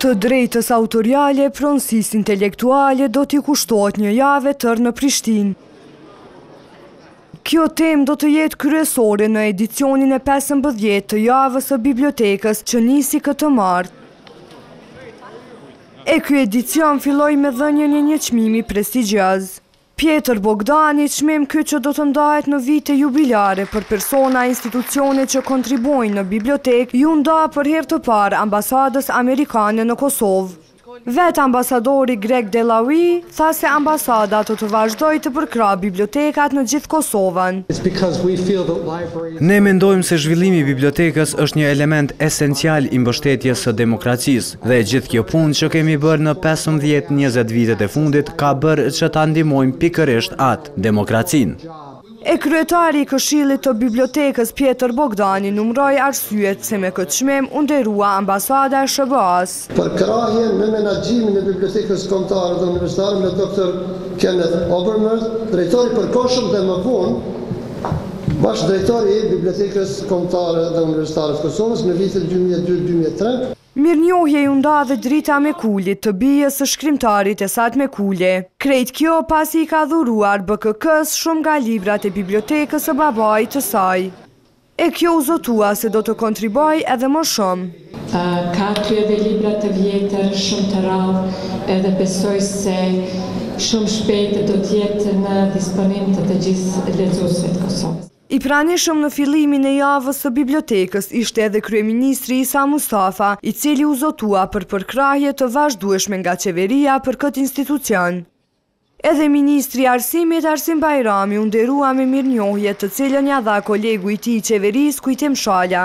Të drejtës autoriale e pronësisë intelektuale do t'i kushtohet një javë e tërë në Prishtinë. Kjo temë do të jetë kryesore në edicionin e 15 të javës së bibliotekës që nisi këtë martë. E ky edicion filloi me dhënien e një çmimi prestigjioz. Pjetër Bogdani, çmim ky që do të ndahet në vite jubilare për persona e institucione që kontribuojnë në bibliotekë, iu nda për herë të parë Ambasadës Amerikane në Kosovë. Vetë ambasadori Greg Delawie tha se ambasada do të vazhdojë të përkrahë bibliotekat në gjithë Kosovën. Ne mendojmë se zhvillimi i bibliotekës është një element esencial i mbështetjes së demokracisë. Dhe e gjithë kjo punë që kemi bërë në pesëmbëdhjetë, njëzet vitet e fundit ka bërë që ta ndihmojmë pikërisht atë, demokracinë. E kryetari i Këshillit të Bibliotekës, Pjetër Bogdani numëroi arsyet pse me këtë çmim u nderua Ambasada e SHBA-së. Përkrahjen në menaxhimin e Bibliotekës Kombëtare dhe Universitare me doktor Kenneth Obermerth, drejtor i përkohshëm dhe më vonë bashkëdrejtor i Bibliotekës Kombëtare dhe Universitare të Kosovës në vitet dy mijë e dy, dy mijë e tre, Mirënjohje iu nda edhe Drita Mekulit, të bijës së shkrimtarit Esat Mekuli. Krejt kjo pasi i ka dhuruar BKK-së shumë nga librat e bibliotekës së babait të saj. E kjo u zotua se do të kontribuojë edhe më shumë. Ka aty edhe libra të vjetër shumë të rrallë edhe besoj se shumë shpejt do të jetë në disponim të të gjithë lexuesve të Kosovës. I pranishëm në fillimin e javës së bibliotekës ishte edhe kryeministri Isa Mustafa, i cili u zotua për përkrahje të vazhdueshme nga Qeveria për këtë institucion. Edhe ministri i Arsimit, Arsim Bajrami u nderua me mirënjohje të cilën ia dha kolegu i tij i Qeverisë, Kujtim Shala.